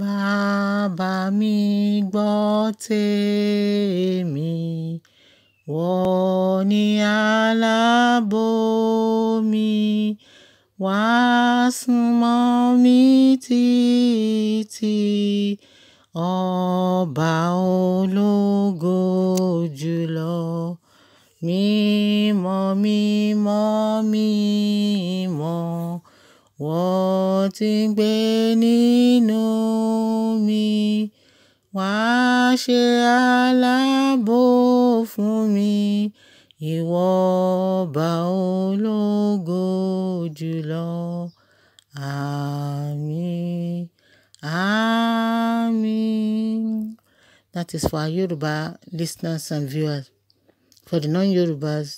Bàbá mi gbọ́ tèmi, wọ́n ní aláàbò mi, wá súnmọ́ mi títí. Ọba ológo jùlọ, mímọ́, mímọ́, mímọ́, wọ́n ń gbé nínú. Wá ṣe aláàbò fún mi, ìwọ ọba ológo jùlọ. Àmín, àmín. That is for our Yoruba listeners and viewers. For the non-Yorubas,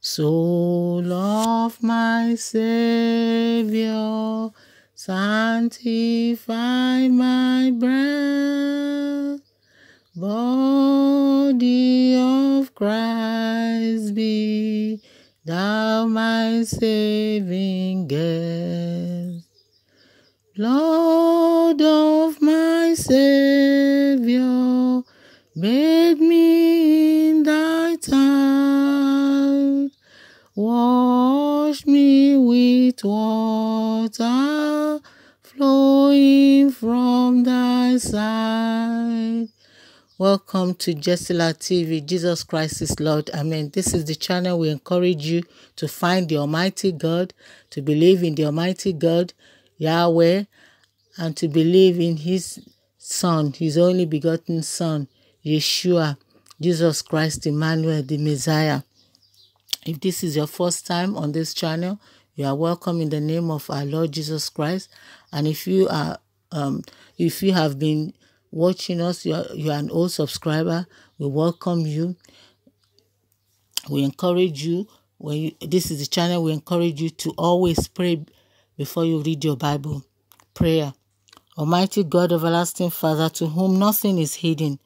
soul of my Savior, sanctify my breath. Saving guest. Lord of my Savior, bathe me in thy tide. Wash me with water flowing from thy side. Welcome to Jesila TV. Jesus Christ is Lord. Amen. This is the channel we encourage you to find the Almighty God, to believe in the Almighty God, Yahweh, and to believe in His Son, His only begotten Son, Yeshua, Jesus Christ, Emmanuel, the Messiah. If this is your first time on this channel, you are welcome in the name of our Lord Jesus Christ. And if you are, um, if you have been watching us, you are, you are an old subscriber, we welcome you. We encourage you when you, this is the channel. We encourage you to always pray before you read your Bible. Prayer. Almighty God, everlasting Father, to whom nothing is hidden.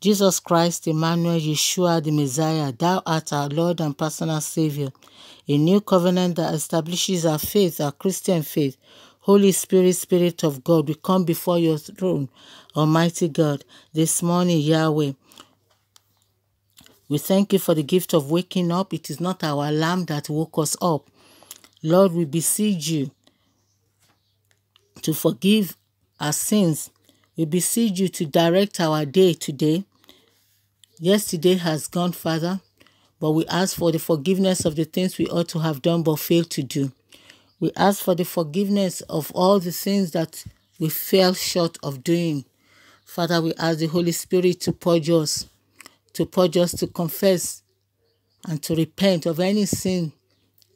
Jesus Christ, Emmanuel, Yeshua, the Messiah, thou art our Lord and personal Savior. A new covenant that establishes our faith, our Christian faith. Holy Spirit, Spirit of God, we come before your throne, Almighty God, this morning, Yahweh. We thank you for the gift of waking up. It is not our alarm that woke us up. Lord, we beseech you to forgive our sins. We beseech you to direct our day today. Yesterday has gone, Father, but we ask for the forgiveness of the things we ought to have done but failed to do. We ask for the forgiveness of all the things that we fell short of doing. Father, we ask the Holy Spirit to purge us, to purge us to confess and to repent of any sin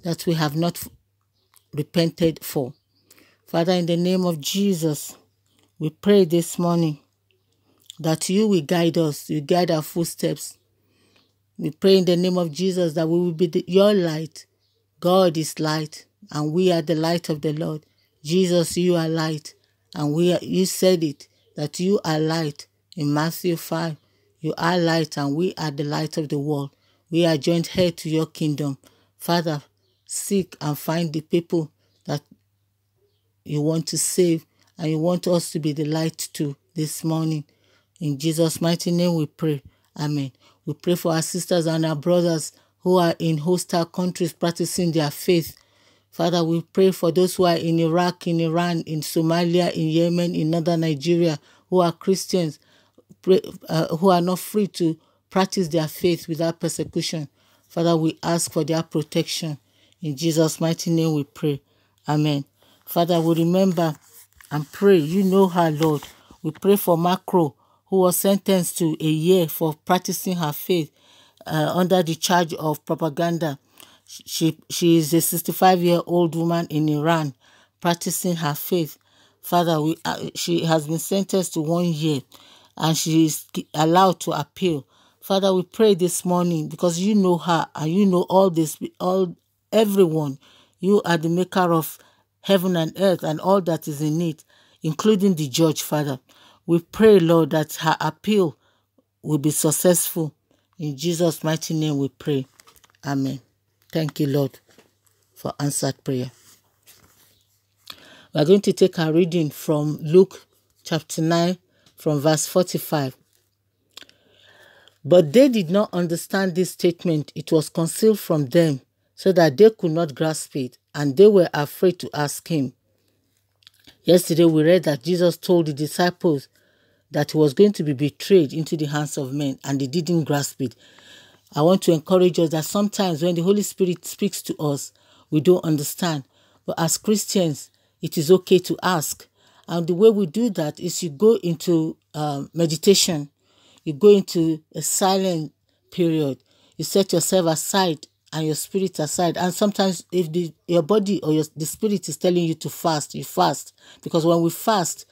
that we have not repented for. Father, in the name of Jesus, we pray this morning that you will guide us, you guide our footsteps. We pray in the name of Jesus that we will be the, your light. God is light, and we are the light of the Lord. Jesus, you are light, and we are, you said it that you are light in Matthew 5. You are light, and we are the light of the world. We are joined heir to your kingdom. Father, seek and find the people that you want to save and you want us to be the light to this morning. In Jesus' mighty name we pray. Amen. We pray for our sisters and our brothers who are in hostile countries practicing their faith. Father, we pray for those who are in Iraq, in Iran, in Somalia, in Yemen, in northern Nigeria, who are Christians, pray, uh, who are not free to practice their faith without persecution. Father, we ask for their protection. In Jesus' mighty name we pray. Amen. Father, we remember and pray. You know her, Lord. We pray for Mahrokh, who was sentenced to a year for practicing her faith uh, under the charge of propaganda. She, she is a 65 year old woman in Iran practicing her faith. Father, we, uh, she has been sentenced to one year and she is allowed to appeal. Father, we pray this morning because you know her and you know all this, all everyone. You are the maker of heaven and earth and all that is in it, including the judge, Father. We pray, Lord, that her appeal will be successful. In Jesus' mighty name we pray. Amen. Thank you, Lord, for answered prayer. We are going to take a reading from Luke chapter 9, from verse 45. But they did not understand this statement. It was concealed from them so that they could not grasp it, and they were afraid to ask him. Yesterday, we read that Jesus told the disciples that he was going to be betrayed into the hands of men, and they didn't grasp it. I want to encourage us that sometimes when the Holy Spirit speaks to us, we don't understand. But as Christians, it is okay to ask. And the way we do that is you go into um, meditation you go into a silent period. You set yourself aside and your spirit aside. And sometimes if the your body or your the spirit is telling you to fast, you fast. Because when we fast,